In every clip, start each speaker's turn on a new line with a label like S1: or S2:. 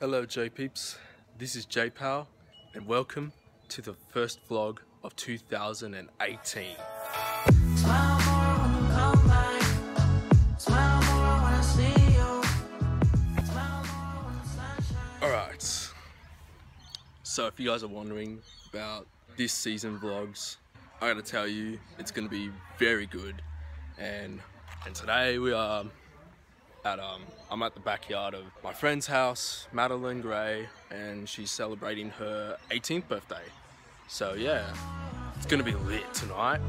S1: Hello J Peeps, this is Jay Pal and welcome to the first vlog of 2018. Alright, so if you guys are wondering about this season vlogs, I gotta tell you, it's gonna be very good. And and today we are at um I'm at the backyard of my friend's house, Madeline Gray, and she's celebrating her 18th birthday. So yeah, it's gonna be lit tonight.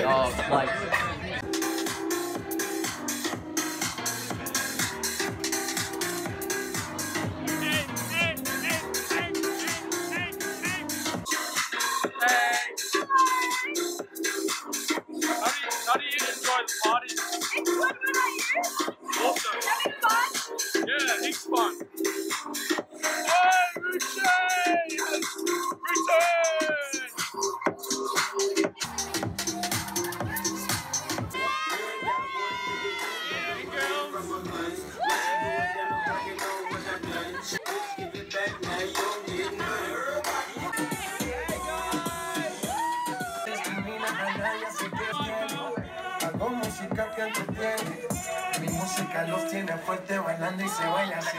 S2: Oh, like
S3: que entretiene. Mi música los tiene fuerte bailando y se baila así.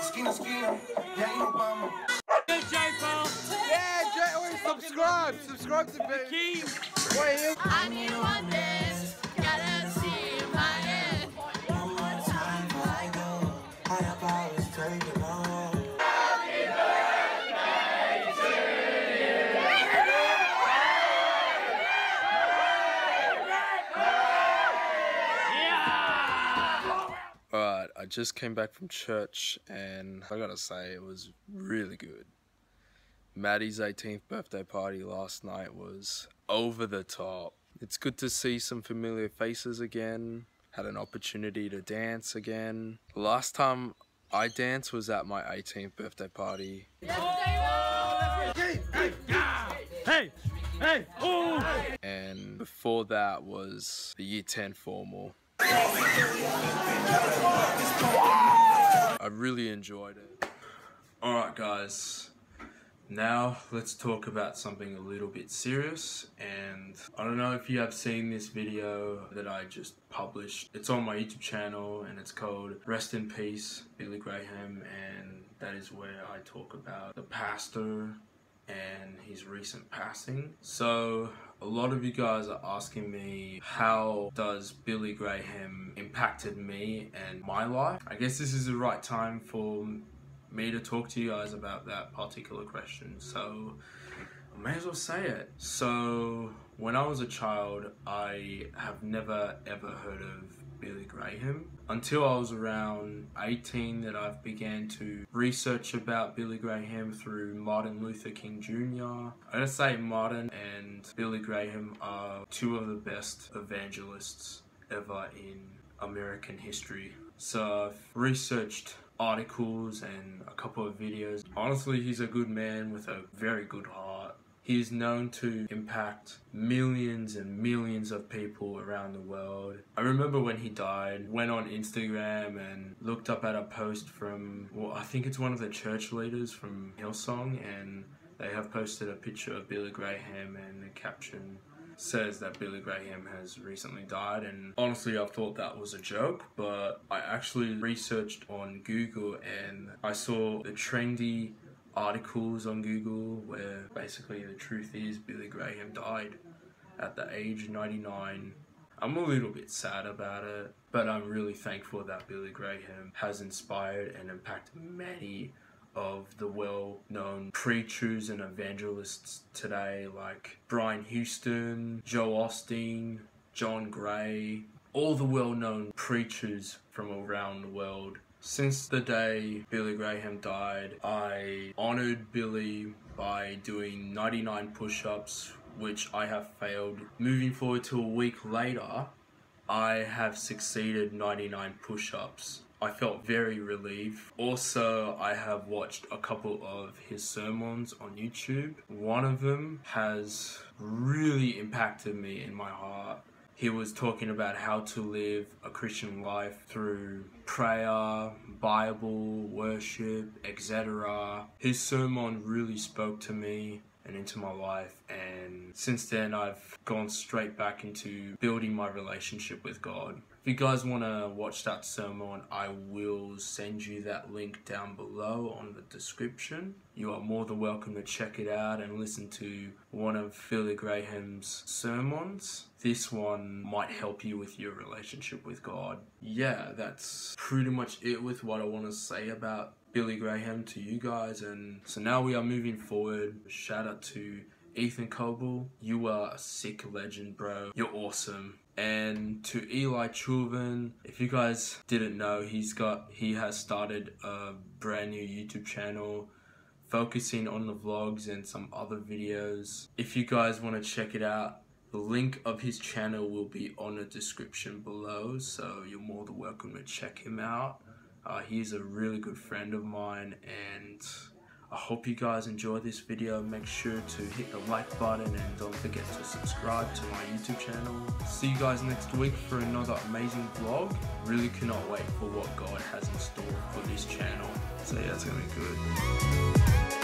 S3: Esquina, esquina, y ahí nos vamos.
S4: Yeah, Jay, always subscribe. Subscribe to me.
S5: Key.
S4: Wait.
S6: I need one dance,
S1: just came back from church and I gotta say it was really good. Maddie's 18th birthday party last night was over the top. It's good to see some familiar faces again. Had an opportunity to dance again. Last time I danced was at my 18th birthday party.
S5: Hey, hey!
S1: And before that was the year 10 formal. I really enjoyed it. Alright, guys. Now let's talk about something a little bit serious. And I don't know if you have seen this video that I just published. It's on my YouTube channel and it's called Rest in Peace, Billy Graham. And that is where I talk about the pastor and his recent passing. So a lot of you guys are asking me how does Billy Graham impacted me and my life? I guess this is the right time for me to talk to you guys about that particular question. So I may as well say it. So when I was a child, I have never ever heard of Billy Graham until I was around 18 that I've began to research about Billy Graham through Martin Luther King Jr. I gotta say Martin and Billy Graham are two of the best evangelists ever in American history. So I've researched articles and a couple of videos. Honestly, he's a good man with a very good heart. He is known to impact millions and millions of people around the world. I remember when he died, went on Instagram and looked up at a post from, well, I think it's one of the church leaders from Hillsong, and they have posted a picture of Billy Graham and the caption says that Billy Graham has recently died and honestly I thought that was a joke but I actually researched on Google and I saw the trendy articles on Google where basically the truth is Billy Graham died at the age of 99 I'm a little bit sad about it, but I'm really thankful that Billy Graham has inspired and impacted many of the well known preachers and evangelists today, like Brian Houston, Joel Osteen, John Gray, all the well known preachers from around the world. Since the day Billy Graham died, I honored Billy by doing 99 push ups, which I have failed. Moving forward to a week later, I have succeeded 99 push ups. I felt very relieved. Also, I have watched a couple of his sermons on YouTube. One of them has really impacted me in my heart. He was talking about how to live a Christian life through prayer, Bible, worship, etc. His sermon really spoke to me and into my life and since then I've gone straight back into building my relationship with God. If you guys want to watch that sermon, I will send you that link down below on the description. You are more than welcome to check it out and listen to one of Billy Graham's sermons. This one might help you with your relationship with God. Yeah, that's pretty much it with what I want to say about Billy Graham to you guys. And so now we are moving forward. Shout out to Ethan Coble. You are a sick legend, bro. You're awesome. And to Eli Chauvin, if you guys didn't know, he's got he has started a brand new YouTube channel focusing on the vlogs and some other videos. If you guys want to check it out, the link of his channel will be on the description below, so you're more than welcome to check him out. Uh, he's a really good friend of mine and I hope you guys enjoyed this video. Make sure to hit the like button and don't forget to subscribe to my YouTube channel. See you guys next week for another amazing vlog. Really cannot wait for what God has in store for this channel. So yeah, it's gonna be good.